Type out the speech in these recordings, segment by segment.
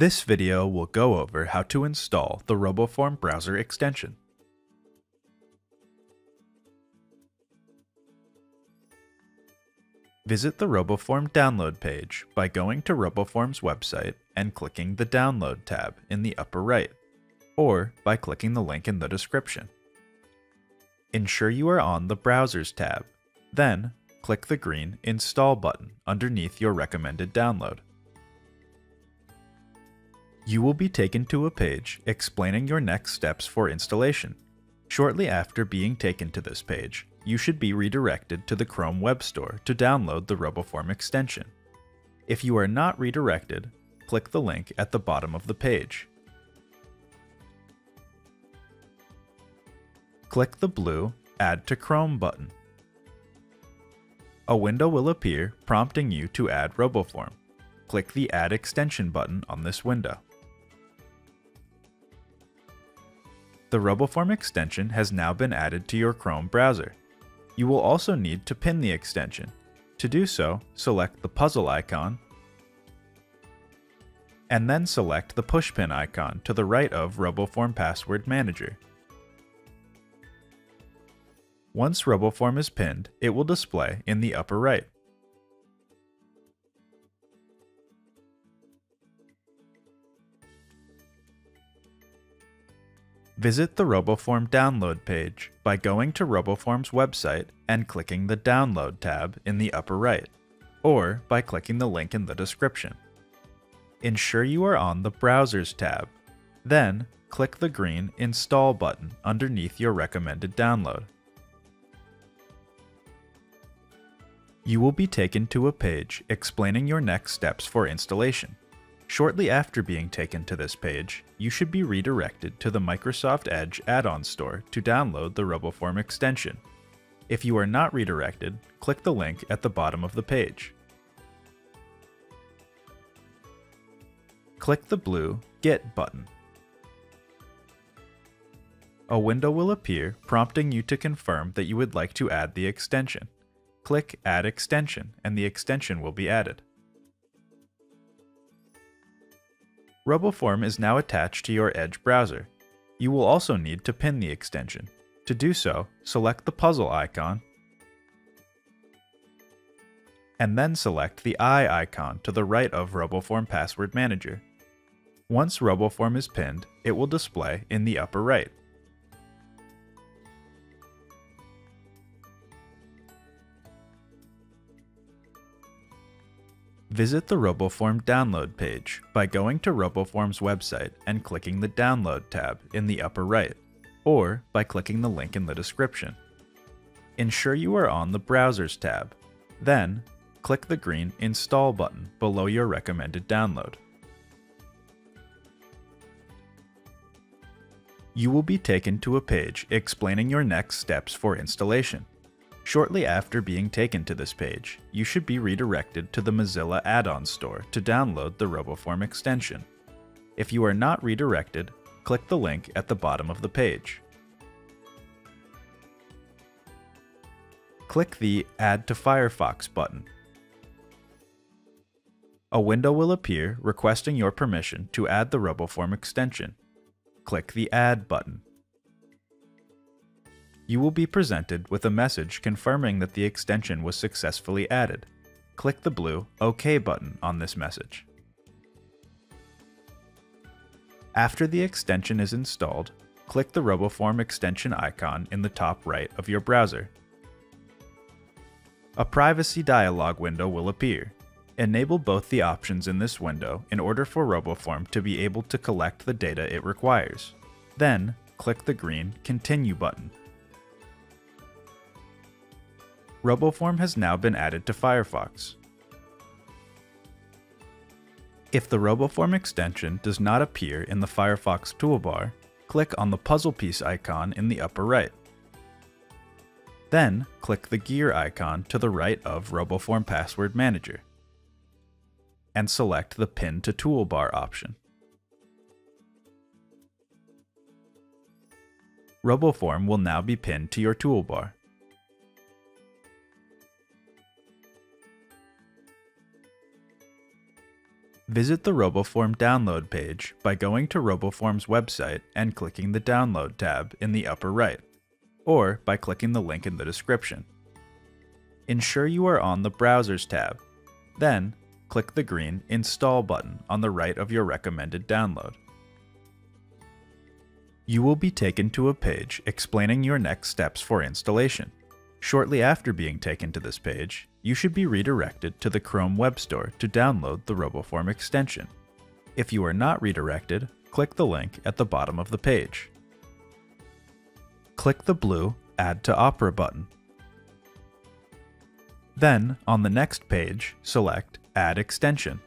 This video will go over how to install the RoboForm browser extension. Visit the RoboForm download page by going to RoboForm's website and clicking the Download tab in the upper right, or by clicking the link in the description. Ensure you are on the Browsers tab, then click the green Install button underneath your recommended download. You will be taken to a page explaining your next steps for installation. Shortly after being taken to this page, you should be redirected to the Chrome Web Store to download the RoboForm extension. If you are not redirected, click the link at the bottom of the page. Click the blue Add to Chrome button. A window will appear prompting you to add RoboForm. Click the Add Extension button on this window. The RoboForm extension has now been added to your Chrome browser. You will also need to pin the extension. To do so, select the puzzle icon and then select the pushpin icon to the right of RoboForm Password Manager. Once RoboForm is pinned, it will display in the upper right. Visit the RoboForm download page by going to RoboForm's website and clicking the Download tab in the upper right, or by clicking the link in the description. Ensure you are on the Browsers tab, then click the green Install button underneath your recommended download. You will be taken to a page explaining your next steps for installation. Shortly after being taken to this page, you should be redirected to the Microsoft Edge add-on store to download the RoboForm extension. If you are not redirected, click the link at the bottom of the page. Click the blue Get button. A window will appear prompting you to confirm that you would like to add the extension. Click Add Extension and the extension will be added. RoboForm is now attached to your Edge browser. You will also need to pin the extension. To do so, select the puzzle icon and then select the eye icon to the right of RoboForm Password Manager. Once RoboForm is pinned, it will display in the upper right. Visit the RoboForm download page by going to RoboForm's website and clicking the Download tab in the upper right, or by clicking the link in the description. Ensure you are on the Browsers tab, then click the green Install button below your recommended download. You will be taken to a page explaining your next steps for installation. Shortly after being taken to this page, you should be redirected to the Mozilla add-on store to download the RoboForm extension. If you are not redirected, click the link at the bottom of the page. Click the Add to Firefox button. A window will appear requesting your permission to add the RoboForm extension. Click the Add button you will be presented with a message confirming that the extension was successfully added. Click the blue OK button on this message. After the extension is installed, click the RoboForm extension icon in the top right of your browser. A privacy dialog window will appear. Enable both the options in this window in order for RoboForm to be able to collect the data it requires. Then, click the green Continue button RoboForm has now been added to Firefox. If the RoboForm extension does not appear in the Firefox toolbar, click on the puzzle piece icon in the upper right. Then, click the gear icon to the right of RoboForm Password Manager, and select the Pin to Toolbar option. RoboForm will now be pinned to your toolbar. Visit the RoboForm download page by going to RoboForm's website and clicking the Download tab in the upper right, or by clicking the link in the description. Ensure you are on the Browsers tab. Then, click the green Install button on the right of your recommended download. You will be taken to a page explaining your next steps for installation. Shortly after being taken to this page, you should be redirected to the Chrome Web Store to download the RoboForm extension. If you are not redirected, click the link at the bottom of the page. Click the blue Add to Opera button. Then, on the next page, select Add Extension.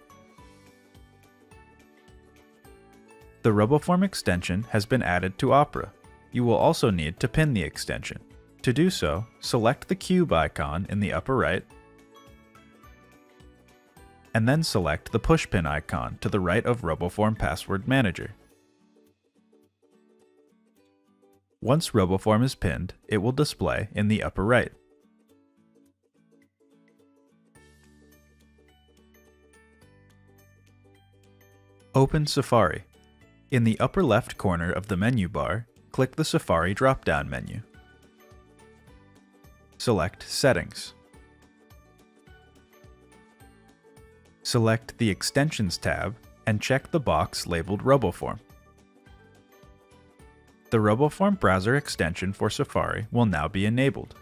The RoboForm extension has been added to Opera. You will also need to pin the extension. To do so, select the cube icon in the upper right, and then select the pushpin icon to the right of RoboForm Password Manager. Once RoboForm is pinned, it will display in the upper right. Open Safari. In the upper left corner of the menu bar, click the Safari drop-down menu select Settings. Select the Extensions tab and check the box labeled RoboForm. The RoboForm browser extension for Safari will now be enabled.